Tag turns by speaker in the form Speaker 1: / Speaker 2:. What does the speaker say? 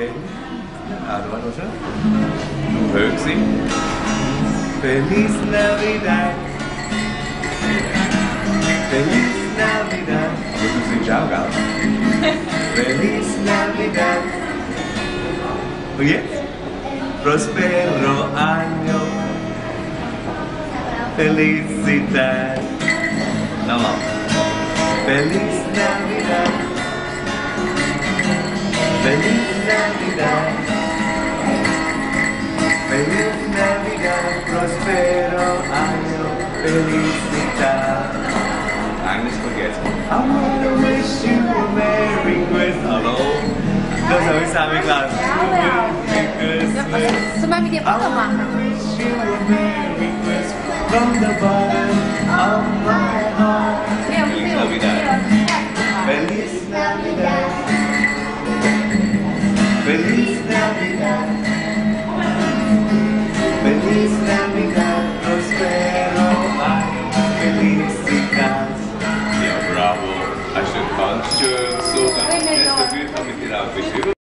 Speaker 1: Du warst schon? Du hörst sie. Feliz Navidad. Feliz Navidad. Aber du singst auch, gell? Feliz Navidad. Oh, Und jetzt? Prospero año. Felicidad. Nochmal. Feliz Navidad let me down. Prospero año, felicidad. I'm just forgetting. I wanna wish you a Merry Christmas.
Speaker 2: Hello? Those are always
Speaker 1: having class. Sumami dia pun. From the bottom of my heart.
Speaker 2: Yeah, we.
Speaker 1: Feliz Navidad. Feliz Navidad. Feliz Navidad. Prospero año. Felicidad. Ja, bravo.